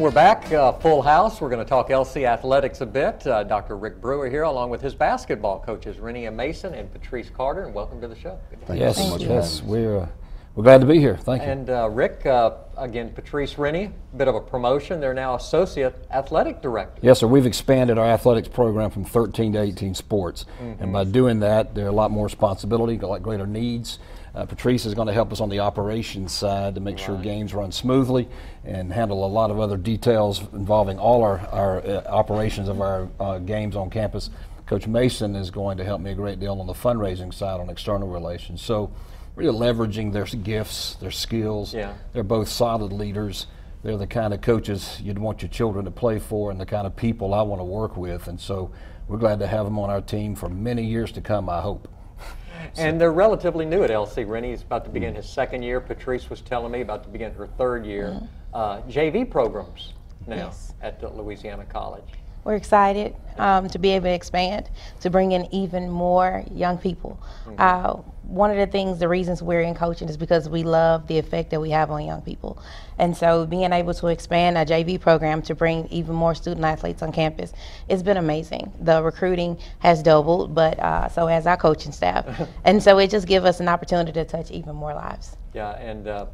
And we're back, uh, full house. We're going to talk LC athletics a bit. Uh, Dr. Rick Brewer here, along with his basketball coaches, Reni Mason and Patrece Carter, and welcome to the show. Thank yes, you so much. Yes, we're, uh, we're glad to be here. Thank you. And uh, Rick, uh, again, Patrece Renia, bit of a promotion. They're now associate athletic director. Yes, sir. We've expanded our athletics program from 13 to 18 sports. Mm-hmm. And by doing that, there are a lot more responsibility, a lot greater needs. Uh, Patrece is going to help us on the operations side to make right. sure games run smoothly and handle a lot of other details involving all our, our uh, operations of our uh, games on campus. Coach Mason is going to help me a great deal on the fundraising side on external relations. So, really leveraging their gifts, their skills. Yeah. They're both solid leaders. They're the kind of coaches you'd want your children to play for and the kind of people I want to work with. And so, we're glad to have them on our team for many years to come, I hope. And they're relatively new at LC. Reni's about to begin his second year. Patrece was telling me about to begin her third year. Mm-hmm. Uh, JV programs now yes. at Louisiana College. We're excited um, to be able to expand, to bring in even more young people. Mm-hmm. Uh, one of the things, the reasons we're in coaching is because we love the effect that we have on young people. And so being able to expand our JV program to bring even more student athletes on campus, it's been amazing. The recruiting has doubled, but uh, so has our coaching staff. and so it just gives us an opportunity to touch even more lives. Yeah, and uh,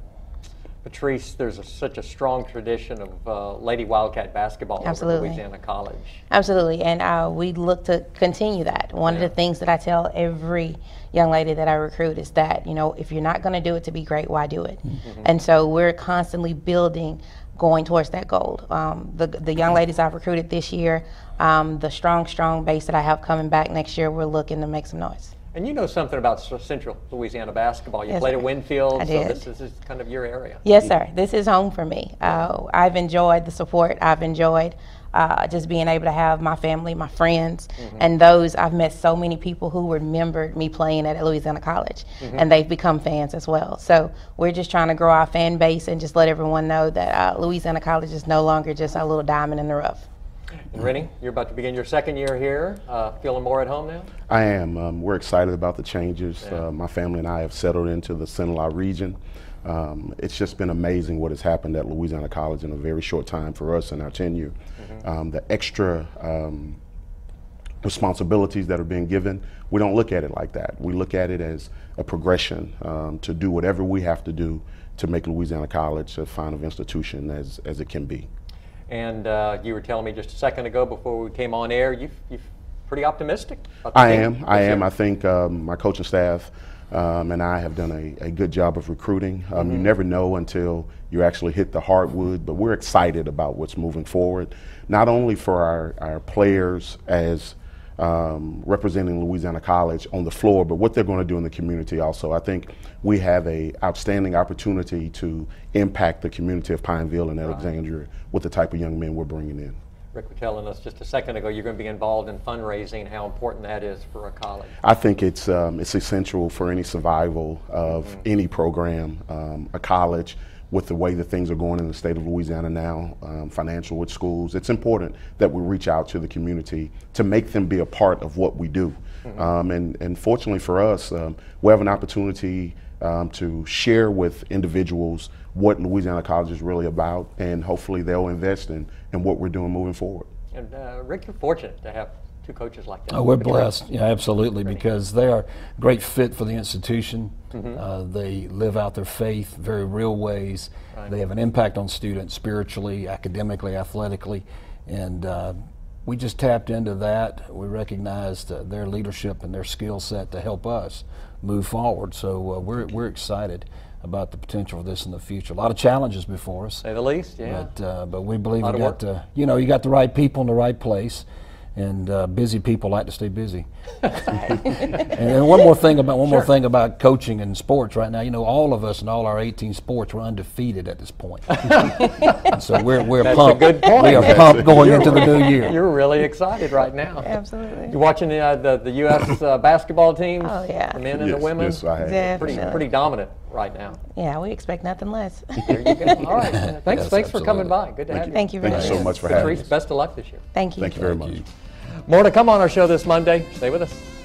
Patrece, there's a, such a strong tradition of uh, Lady Wildcat basketball Absolutely. Louisiana College. Absolutely, and uh, we look to continue that. One yeah. of the things that I tell every young lady that I recruit is that, you know, if you're not going to do it to be great, why do it? Mm-hmm. And so we're constantly building going towards that goal. Um, the, the young ladies I've recruited this year, um, the strong, strong base that I have coming back next year, we're looking to make some noise. And you know something about Central Louisiana basketball. You yes, played sir. at Winnfield, so did. this is kind of your area. Yes, sir. This is home for me. Uh, I've enjoyed the support. I've enjoyed uh, just being able to have my family, my friends, mm-hmm. and those I've met so many people who remembered me playing at Louisiana College, mm-hmm. and they've become fans as well. So we're just trying to grow our fan base and just let everyone know that uh, Louisiana College is no longer just a little diamond in the rough. And Reni, you're about to begin your second year here. Uh, feeling more at home now? I am. Um, we're excited about the changes. Yeah. Uh, my family and I have settled into the Cenla region. Um, it's just been amazing what has happened at Louisiana College in a very short time for us in our tenure. Mm-hmm. Um, the extra um, responsibilities that are being given, we don't look at it like that. We look at it as a progression um, to do whatever we have to do to make Louisiana College a fine of institution as, as it can be. And uh, you were telling me just a second ago before we came on air, you you pretty optimistic. I am. I am. I think um, my coaching staff um, and I have done a, a good job of recruiting. Um, mm-hmm. You never know until you actually hit the hardwood, but we're excited about what's moving forward, not only for our, our players as um, representing Louisiana College on the floor, but what they're going to do in the community also. I think we have a outstanding opportunity to impact the community of Pineville and Alexandria right. with the type of young men we're bringing in. Rick was telling us just a second ago you're going to be involved in fundraising, how important that is for a college. I think it's um, it's essential for any survival of mm-hmm. any program, um, a college with the way that things are going in the state of Louisiana now, um, financial with schools, it's important that we reach out to the community to make them be a part of what we do. Mm-hmm. Um, and, and fortunately for us, um, we have an opportunity um, to share with individuals what Louisiana College is really about, and hopefully they'll invest in, in what we're doing moving forward. And uh, Rick, you're fortunate to have coaches like that. Oh, we're blessed, yeah, absolutely, because they are great fit for the institution. Mm-hmm. Uh, they live out their faith very real ways. Right. They have an impact on students spiritually, academically, athletically, and uh, we just tapped into that. We recognized uh, their leadership and their skill set to help us move forward. So uh, we're we're excited about the potential of this in the future. A lot of challenges before us. Say the least, yeah. But, uh, but we believe we got, uh, you know, you got the right people in the right place and uh, busy people like to stay busy. and one more thing about one sure. more thing about coaching and sports right now. You know, all of us in all our 18 sports we're undefeated at this point. so we're we're That's pumped. A good point. We are pumped going into the new year. You're really excited right now. Absolutely. You watching the uh, the, the U.S. Uh, basketball teams? Oh yeah. The men and yes, the women. Yes, I have. Pretty pretty dominant right now. Yeah, we expect nothing less. there you go. All right. Thanks yes, thanks for coming by. Good to Thank have you. Thank you very Thank much. you so much for Patrece, having us. Best of luck this year. Thank you. Thank you very Thank much. More to come on our show this Monday. Stay with us.